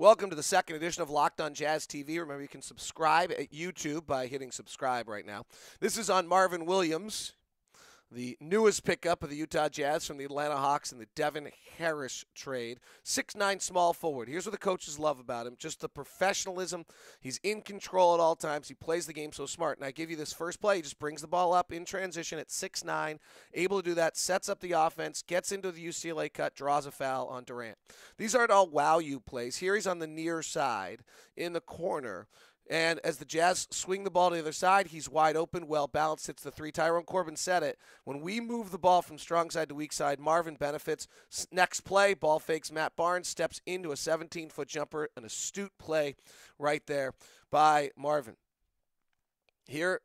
Welcome to the second edition of Locked On Jazz TV. Remember, you can subscribe at YouTube by hitting subscribe right now. This is on Marvin Williams, the newest pickup of the Utah Jazz from the Atlanta Hawks in the Devin Harris trade. Six-nine small forward. Here's what the coaches love about him just the professionalism. He's in control at all times. He plays the game so smart. And I give you this first play. He just brings the ball up in transition at six-nine, able to do that, sets up the offense, gets into the UCLA cut, draws a foul on Durant. These aren't all wow you plays. Here he's on the near side in the corner and as the Jazz swing the ball to the other side, he's wide open, well balanced, hits the three. Tyrone Corbin said it. When we move the ball from strong side to weak side, Marvin benefits. Next play, ball fakes Matt Barnes, steps into a 17 foot jumper, an astute play right there by Marvin. Here,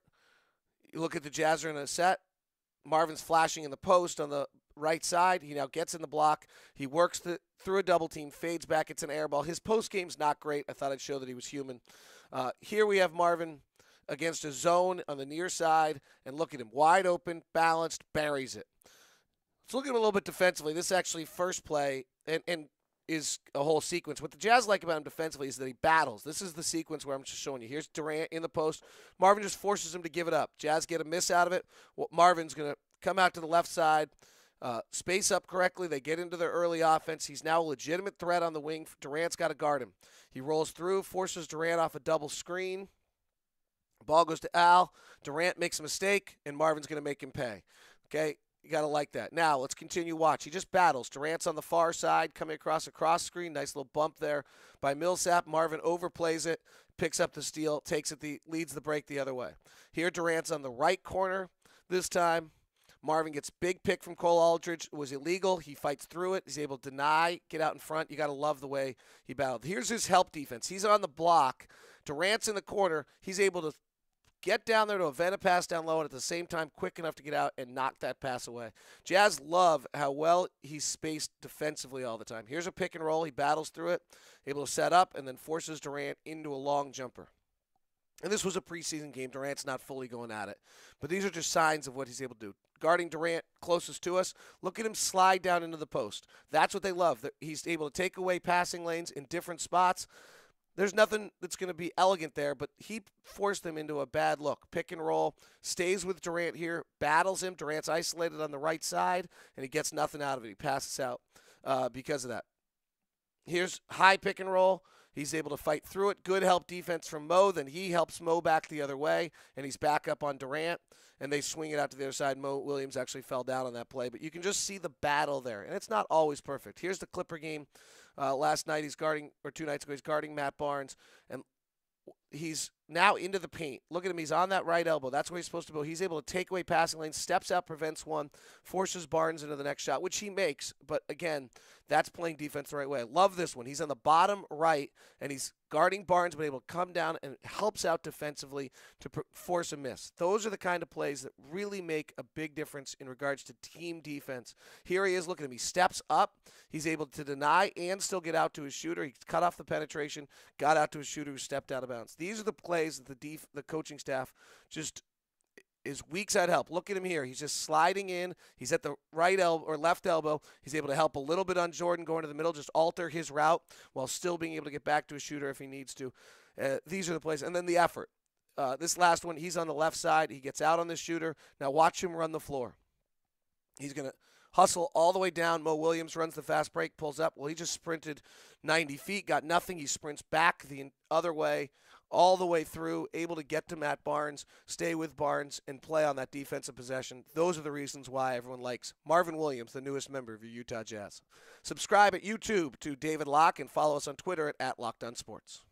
you look at the Jazz are in a set. Marvin's flashing in the post on the right side. He now gets in the block. He works the, through a double team, fades back. It's an air ball. His post game's not great. I thought I'd show that he was human. Uh, here we have Marvin against a zone on the near side, and look at him, wide open, balanced, buries it. Let's look at him a little bit defensively. This actually first play, and, and is a whole sequence. What the Jazz like about him defensively is that he battles. This is the sequence where I'm just showing you. Here's Durant in the post. Marvin just forces him to give it up. Jazz get a miss out of it. Marvin's going to come out to the left side, uh, space up correctly. They get into their early offense. He's now a legitimate threat on the wing. Durant's got to guard him. He rolls through, forces Durant off a double screen. Ball goes to Al. Durant makes a mistake, and Marvin's going to make him pay. Okay, you got to like that. Now, let's continue watch. He just battles. Durant's on the far side, coming across a cross screen. Nice little bump there by Millsap. Marvin overplays it, picks up the steal, takes it, the leads the break the other way. Here, Durant's on the right corner this time. Marvin gets big pick from Cole Aldrich. It was illegal. He fights through it. He's able to deny, get out in front. You got to love the way he battled. Here's his help defense. He's on the block. Durant's in the corner. He's able to get down there to event a pass down low and at the same time quick enough to get out and knock that pass away. Jazz love how well he's spaced defensively all the time. Here's a pick and roll. He battles through it, able to set up and then forces Durant into a long jumper. And this was a preseason game. Durant's not fully going at it. But these are just signs of what he's able to do. Guarding Durant closest to us, look at him slide down into the post. That's what they love. He's able to take away passing lanes in different spots. There's nothing that's going to be elegant there, but he forced them into a bad look. Pick and roll, stays with Durant here, battles him. Durant's isolated on the right side, and he gets nothing out of it. He passes out uh, because of that. Here's high pick and roll. He's able to fight through it. Good help defense from Mo. Then he helps Mo back the other way, and he's back up on Durant, and they swing it out to the other side. Mo Williams actually fell down on that play, but you can just see the battle there, and it's not always perfect. Here's the Clipper game uh, last night. He's guarding, or two nights ago, he's guarding Matt Barnes, and he's now into the paint. Look at him. He's on that right elbow. That's where he's supposed to go. He's able to take away passing lanes, steps out, prevents one, forces Barnes into the next shot, which he makes. But again, that's playing defense the right way. I love this one. He's on the bottom right, and he's guarding Barnes, but able to come down and helps out defensively to force a miss. Those are the kind of plays that really make a big difference in regards to team defense. Here he is. Look at him. He steps up. He's able to deny and still get out to his shooter. He cut off the penetration, got out to his shooter who stepped out of bounds. These are the plays that the def- the coaching staff just is weak side help. Look at him here. He's just sliding in. He's at the right elbow or left elbow. He's able to help a little bit on Jordan going to the middle, just alter his route while still being able to get back to a shooter if he needs to. Uh, these are the plays. And then the effort. Uh, this last one, he's on the left side. He gets out on the shooter. Now watch him run the floor. He's going to hustle all the way down. Mo Williams runs the fast break, pulls up. Well, he just sprinted 90 feet, got nothing. He sprints back the other way all the way through, able to get to Matt Barnes, stay with Barnes, and play on that defensive possession. Those are the reasons why everyone likes Marvin Williams, the newest member of your Utah Jazz. Subscribe at YouTube to David Locke and follow us on Twitter at, at Locked On Sports.